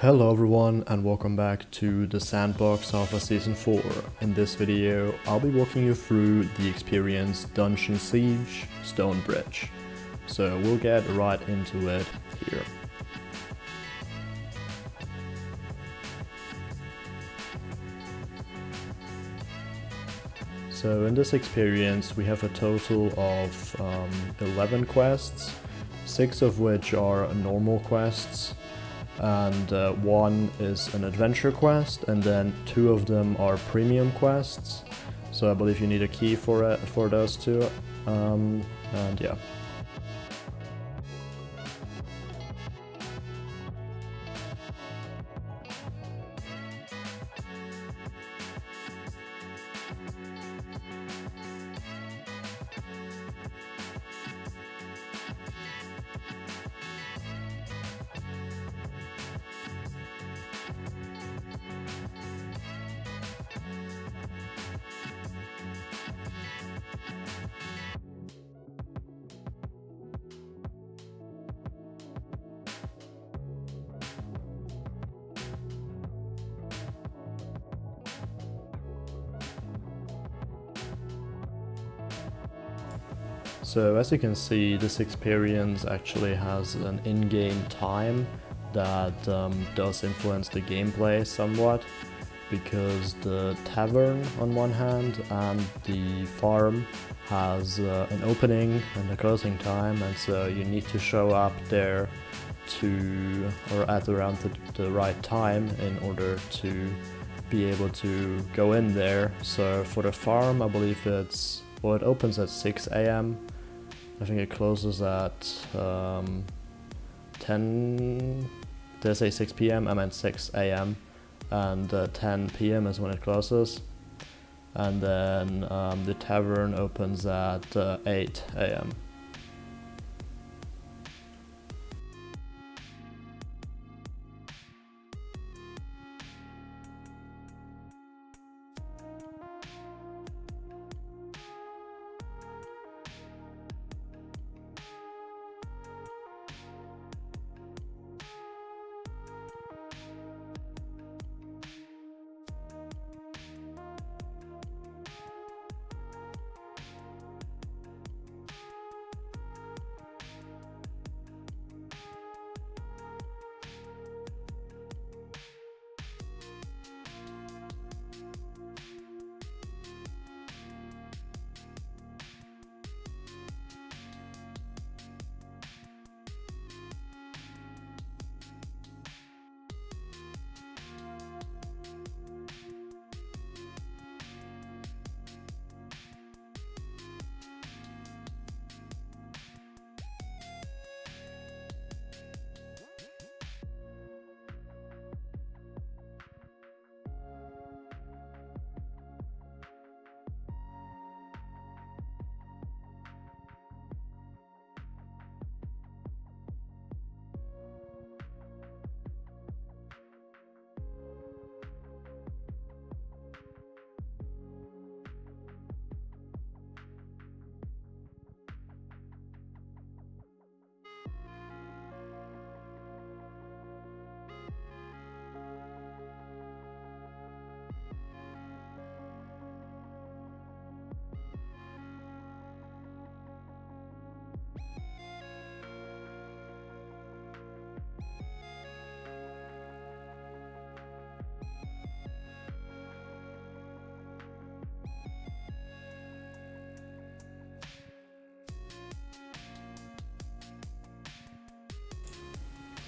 Hello everyone and welcome back to the Sandbox Alpha Season 4. In this video, I'll be walking you through the experience Dungeon Siege Stonebridge. So we'll get right into it here. So in this experience we have a total of um, 11 quests, 6 of which are normal quests and uh, one is an adventure quest and then two of them are premium quests. So I believe you need a key for it, for those two um, and yeah. So as you can see, this experience actually has an in-game time that um, does influence the gameplay somewhat because the tavern on one hand and the farm has uh, an opening and a closing time and so you need to show up there to or at around the, the right time in order to be able to go in there. So for the farm I believe it's well it opens at 6 a.m. I think it closes at um, 10 did I say 6 p.m.? I meant 6 a.m. and uh, 10 p.m. is when it closes and then um, the tavern opens at uh, 8 a.m.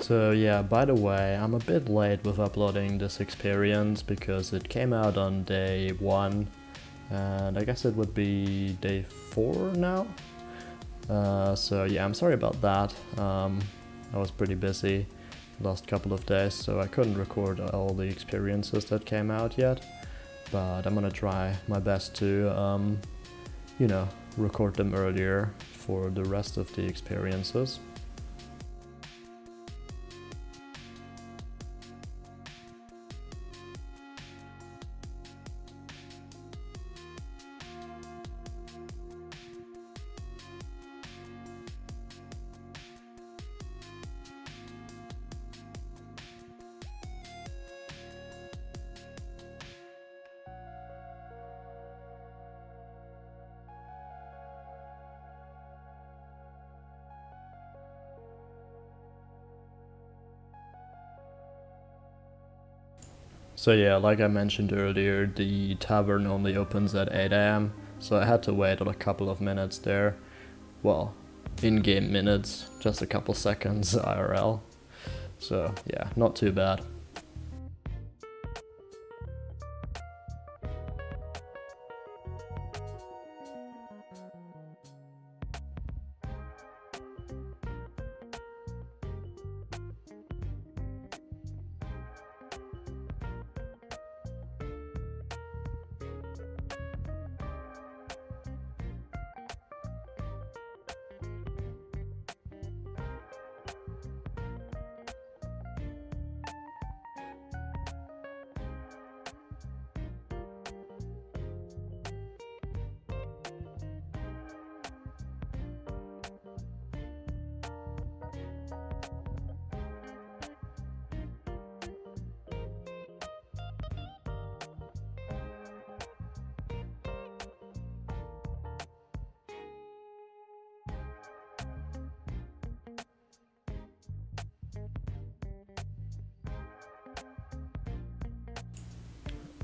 So yeah, by the way, I'm a bit late with uploading this experience because it came out on day 1 and I guess it would be day 4 now. Uh, so yeah, I'm sorry about that. Um, I was pretty busy last couple of days so I couldn't record all the experiences that came out yet. But I'm gonna try my best to, um, you know, record them earlier for the rest of the experiences. So yeah, like I mentioned earlier, the tavern only opens at 8am, so I had to wait a couple of minutes there. Well, in-game minutes, just a couple seconds IRL. So yeah, not too bad.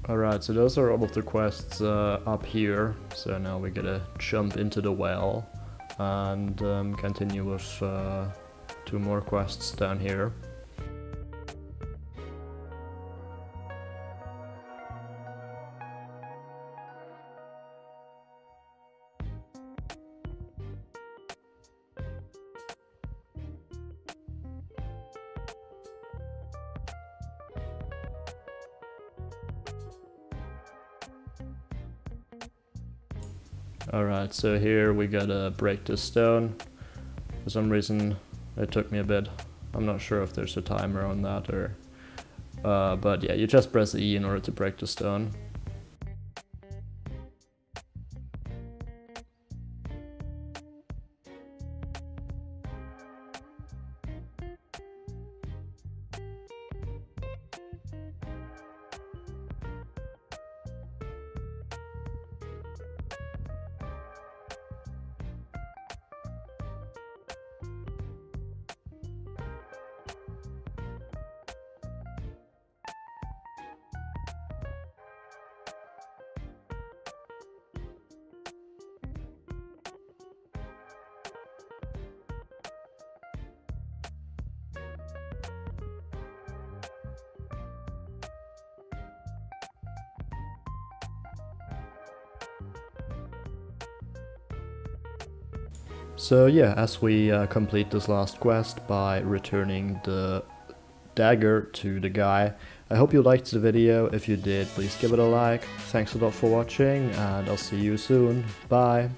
Alright, so those are all of the quests uh, up here. So now we gotta jump into the well and um, continue with uh, two more quests down here. Alright, so here we gotta break this stone. For some reason it took me a bit. I'm not sure if there's a timer on that or... Uh, but yeah, you just press E in order to break the stone. So yeah, as we uh, complete this last quest by returning the dagger to the guy, I hope you liked the video. If you did, please give it a like. Thanks a lot for watching and I'll see you soon. Bye!